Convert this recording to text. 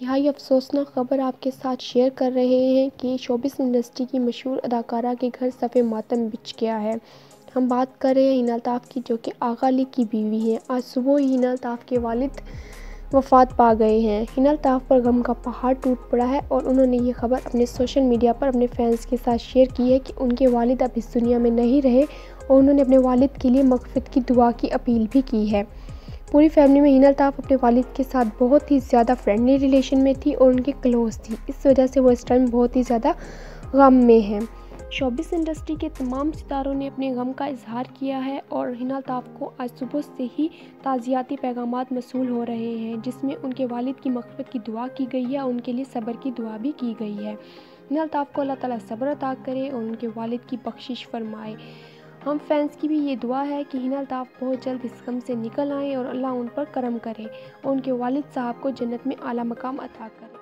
इंतहाई अफसोसनाक ख़बर आपके साथ शेयर कर रहे हैं कि शोबिस इंडस्ट्री की मशहूर अदाकारा के घर सफ़े मातम बिछ गया है। हम बात कर रहे हैं हिना अल्ताफ़ की, जो कि आगा अली की बीवी हैं। आज सुबह ही हिना अल्ताफ़ के वालिद वफ़ात पा गए हैं। हिना अल्ताफ़ पर गम का पहाड़ टूट पड़ा है और उन्होंने ये खबर अपने सोशल मीडिया पर अपने फैंस के साथ शेयर की है कि उनके वालिद अब इस दुनिया में नहीं रहे और उन्होंने अपने वालिद के लिए मगफरत की दुआ की अपील भी की है। पूरी फैमिली में हिना अल्ताफ़ अपने वालिद के साथ बहुत ही ज़्यादा फ्रेंडली रिलेशन में थी और उनके क्लोज़ थी। इस वजह से वो इस टाइम बहुत ही ज़्यादा गम में हैं। शोबिस इंडस्ट्री के तमाम सितारों ने अपने गम का इजहार किया है और हिना अल्ताफ़ को आज सुबह से ही ताज़ियाती पैगाम मसूल हो रहे हैं, जिसमें उनके वालिद की मकफरत की दुआ की गई है उनके लिए सब्र की दुआ भी की गई है। हिना अल्ताफ़ को अल्लाह ताला सब्र अता करे और उनके वालिद की बख्शिश फरमाए। हम फैंस की भी ये दुआ है कि हिना अल्ताफ़ बहुत जल्द इस गम से निकल आएँ और अल्लाह उन पर करम करें और उनके वालिद साहब को जन्नत में आला मकाम अता करे।